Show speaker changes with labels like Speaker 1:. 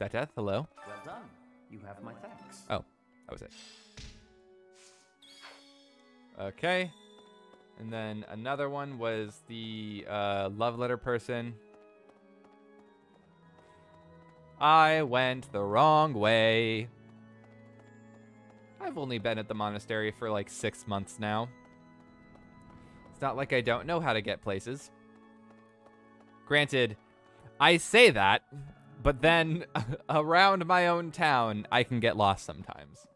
Speaker 1: Seteth, hello.
Speaker 2: Well done. You have my thanks.
Speaker 1: Oh, that was it. Okay. And then another one was the uh, love letter person. I went the wrong way. I've only been at the monastery for like six months now. It's not like I don't know how to get places. Granted, I say that, but then around my own town, I can get lost sometimes.